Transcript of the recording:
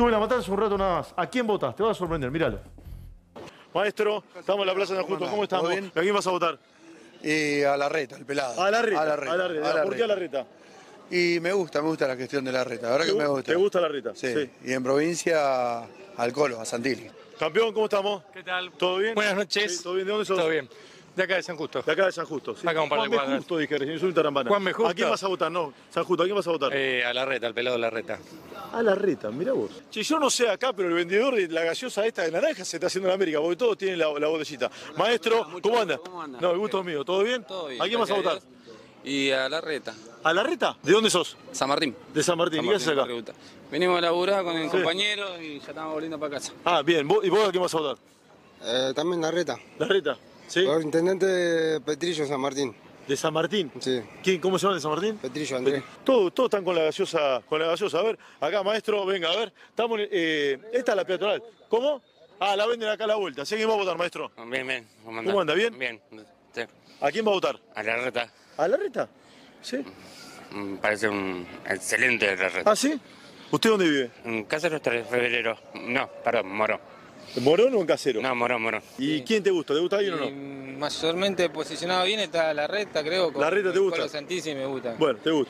Tuve la matanza un rato nada más. ¿A quién votas? Te vas a sorprender, míralo. Maestro, estamos en la Plaza de Justo. ¿Cómo estamos? ¿Todo bien? ¿A quién vas a votar? Y a la reta, el pelado. A la reta. A la reta. A la reta. ¿Por qué a la reta? Y me gusta, me gusta la gestión de la reta. La verdad que me gusta. ¿Te gusta la reta? Sí. Y en provincia, al Colo, a Santilli. Campeón, ¿cómo estamos? ¿Qué tal? ¿Todo bien? Buenas noches. Sí, ¿Todo bien? ¿De dónde sos? Todo bien. De acá de San Justo. De acá de San Justo. Sí. Acá un par de Juan. Justo, dije recién, soy un tarambana. Juan. Justo. ¿A quién vas a votar? No, San Justo, ¿a quién vas a votar? Eh, a la reta, al pelado de la reta. A la reta, mira vos. Si yo no sé acá, pero el vendedor de la gaseosa esta de naranja se está haciendo en América, porque todos tienen la, la botellita. Maestro, ¿cómo anda? ¿Cómo anda? No, el gusto es mío. ¿Todo bien? Todo bien. ¿A quién vas a votar? Y a la reta. ¿A la reta? ¿De dónde sos? San Martín. De San Martín. San ¿Y qué haces acá? Venimos a laburar con el Sí. compañero y ya estamos volviendo para casa. Ah, bien. ¿Vos- ¿Y vos a quién vas a votar? Eh, también la reta. ¿La reta? ¿Sí? Por intendente Petrillo San Martín. ¿De San Martín? Sí, ¿Quién, ¿Cómo se llama de San Martín? Petrillo Andrés. Todos, todos están con la gaseosa, con la gaseosa. A ver, acá, maestro, venga, a ver. Estamos en- eh, esta es la peatonal. ¿Cómo? Ah, la venden acá a la vuelta. ¿Sí? ¿A quién va a votar, maestro? Bien, bien. ¿Cómo ¿Cómo anda? ¿Bien? Bien. Sí. ¿A quién va a votar? A la reta. ¿A la reta? ¿Sí? Mm, Parece un excelente la reta. ¿Ah, sí? ¿Usted dónde vive? En Cáceres 3 de febrero. No, perdón, Moro. ¿En Morón o en Casero? No, Moro, Moro. ¿Y quién te gusta? ¿Te gusta alguien o no? mayormente posicionado bien está la reta, creo. con La reta te gusta. Colo Santísimo me gusta. Bueno, te gusta.